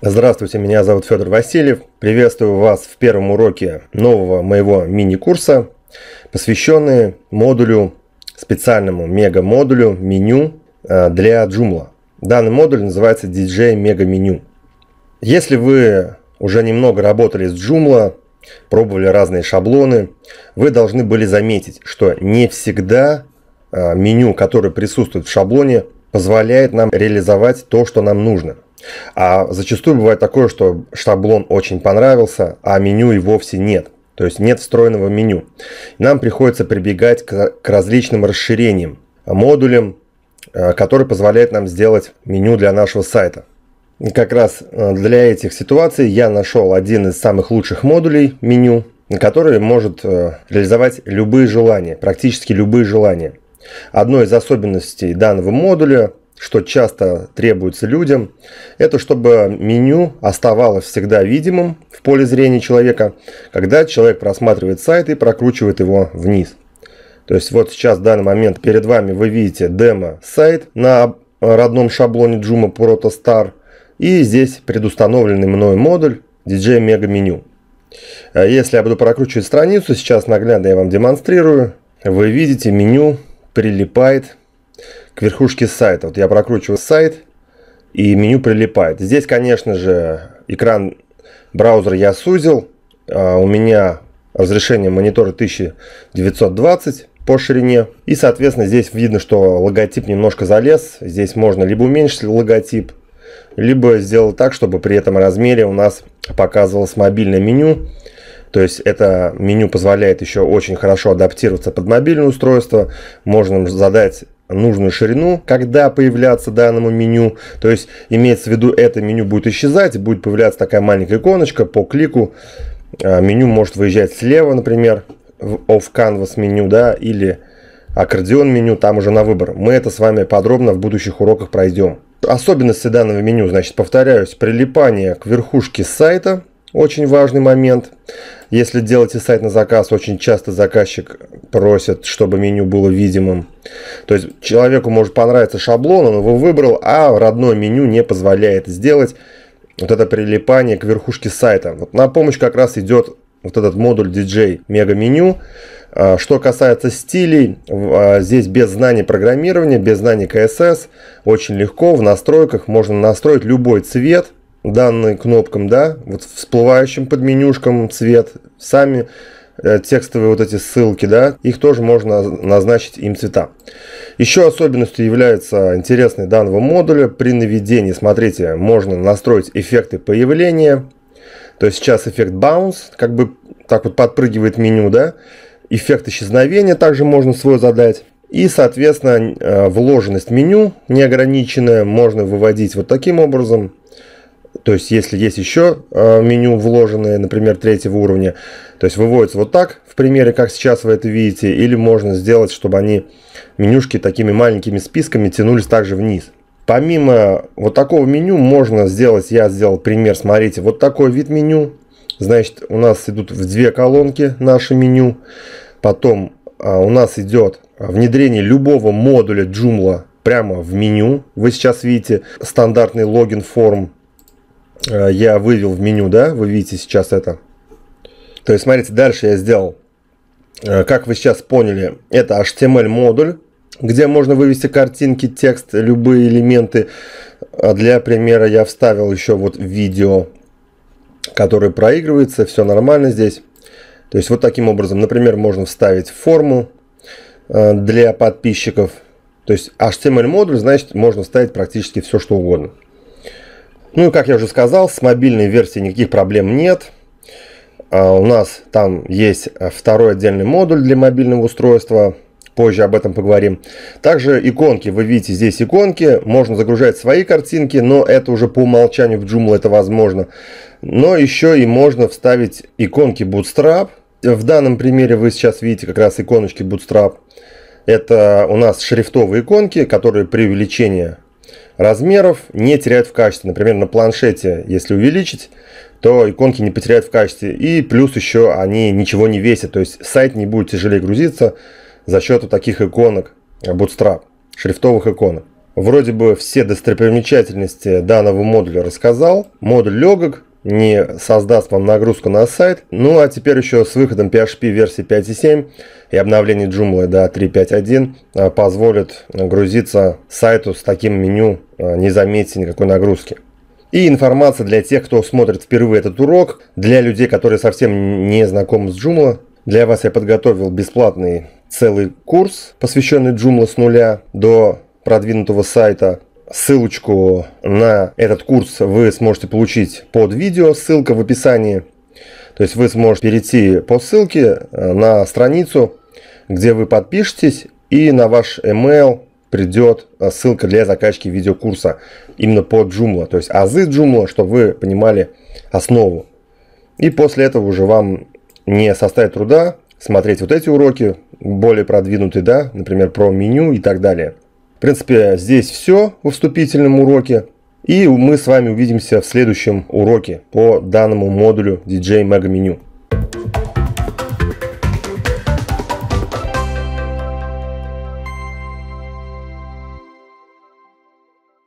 Здравствуйте, меня зовут Федор Васильев. Приветствую вас в первом уроке нового моего мини-курса, посвященный модулю, специальному мега-модулю меню э, для Joomla. Данный модуль называется DJ Mega Menu. Если вы уже немного работали с Joomla, пробовали разные шаблоны, вы должны были заметить, что не всегда э, меню, которое присутствует в шаблоне, позволяет нам реализовать то, что нам нужно – а зачастую бывает такое, что шаблон очень понравился, а меню и вовсе нет. То есть нет встроенного меню. Нам приходится прибегать к, к различным расширениям, модулям, э, которые позволяют нам сделать меню для нашего сайта. И как раз э, для этих ситуаций я нашел один из самых лучших модулей меню, который может э, реализовать любые желания, практически любые желания. Одной из особенностей данного модуля что часто требуется людям, это чтобы меню оставалось всегда видимым в поле зрения человека, когда человек просматривает сайт и прокручивает его вниз. То есть вот сейчас в данный момент перед вами вы видите демо-сайт на родном шаблоне Joomla ProtoStar и здесь предустановленный мной модуль DJ Mega Menu. Если я буду прокручивать страницу, сейчас наглядно я вам демонстрирую, вы видите меню прилипает к верхушке сайта. Вот я прокручиваю сайт, и меню прилипает. Здесь, конечно же, экран браузера я сузил. А, у меня разрешение монитора 1920 по ширине. И, соответственно, здесь видно, что логотип немножко залез. Здесь можно либо уменьшить логотип, либо сделать так, чтобы при этом размере у нас показывалось мобильное меню. То есть это меню позволяет еще очень хорошо адаптироваться под мобильное устройство. Можно задать нужную ширину, когда появляться данному меню. То есть имеется в виду, это меню будет исчезать, будет появляться такая маленькая иконочка по клику. А, меню может выезжать слева, например, в Off Canvas меню, да, или аккордеон меню, там уже на выбор. Мы это с вами подробно в будущих уроках пройдем. Особенности данного меню, значит, повторяюсь, прилипание к верхушке сайта, очень важный момент. Если делаете сайт на заказ, очень часто заказчик просит, чтобы меню было видимым. То есть человеку может понравиться шаблон, он его выбрал, а родное меню не позволяет сделать вот это прилипание к верхушке сайта. Вот на помощь как раз идет вот этот модуль DJ Меню. А, что касается стилей, а, здесь без знаний программирования, без знаний CSS, очень легко в настройках можно настроить любой цвет – данным кнопкам, да, вот всплывающим под менюшкам цвет, сами э, текстовые вот эти ссылки, да, их тоже можно назначить им цвета. Еще особенностью является интересный данного модуля при наведении, смотрите, можно настроить эффекты появления, то есть сейчас эффект bounce, как бы так вот подпрыгивает меню, да, эффект исчезновения также можно свой задать. И, соответственно, э, вложенность меню неограниченная можно выводить вот таким образом. То есть, если есть еще э, меню вложенное, например, третьего уровня, то есть выводится вот так, в примере, как сейчас вы это видите, или можно сделать, чтобы они, менюшки такими маленькими списками тянулись также вниз. Помимо вот такого меню можно сделать, я сделал пример, смотрите, вот такой вид меню. Значит, у нас идут в две колонки наше меню. Потом а, у нас идет внедрение любого модуля Joomla прямо в меню. Вы сейчас видите стандартный логин форм Э, я вывел в меню, да, вы видите сейчас это. То есть, смотрите, дальше я сделал, э, как вы сейчас поняли, это HTML модуль, где можно вывести картинки, текст, любые элементы. А для примера я вставил еще вот видео, которое проигрывается, все нормально здесь. То есть вот таким образом, например, можно вставить форму э, для подписчиков. То есть HTML модуль, значит, можно вставить практически все, что угодно. Ну и как я уже сказал, с мобильной версией никаких проблем нет. А, у нас там есть второй отдельный модуль для мобильного устройства. Позже об этом поговорим. Также иконки. Вы видите здесь иконки. Можно загружать свои картинки, но это уже по умолчанию в Joomla это возможно. Но еще и можно вставить иконки Bootstrap. В данном примере вы сейчас видите как раз иконочки Bootstrap. Это у нас шрифтовые иконки, которые при увеличении размеров не теряют в качестве. Например, на планшете, если увеличить, то иконки не потеряют в качестве. И плюс еще они ничего не весят. То есть сайт не будет тяжелее грузиться за счет вот таких иконок Bootstrap, шрифтовых иконок. Вроде бы все достопримечательности данного модуля рассказал. Модуль легок, не создаст вам нагрузку на сайт. Ну а теперь еще с выходом PHP версии 5.7 и обновление Joomla до 3.5.1 а, позволит грузиться сайту с таким меню, а, не заметите никакой нагрузки. И информация для тех, кто смотрит впервые этот урок, для людей, которые совсем не знакомы с Joomla. Для вас я подготовил бесплатный целый курс, посвященный Joomla с нуля до продвинутого сайта. Ссылочку на этот курс вы сможете получить под видео, ссылка в описании. То есть вы сможете перейти по ссылке э, на страницу, где вы подпишетесь, и на ваш email придет э, ссылка для закачки видеокурса именно по Joomla. То есть азы Joomla, чтобы вы понимали основу. И после этого уже вам не составит труда смотреть вот эти уроки, более продвинутые, да, например, про меню и так далее. В принципе, здесь все в вступительном уроке. И мы с вами увидимся в следующем уроке по данному модулю DJ Mega Menu.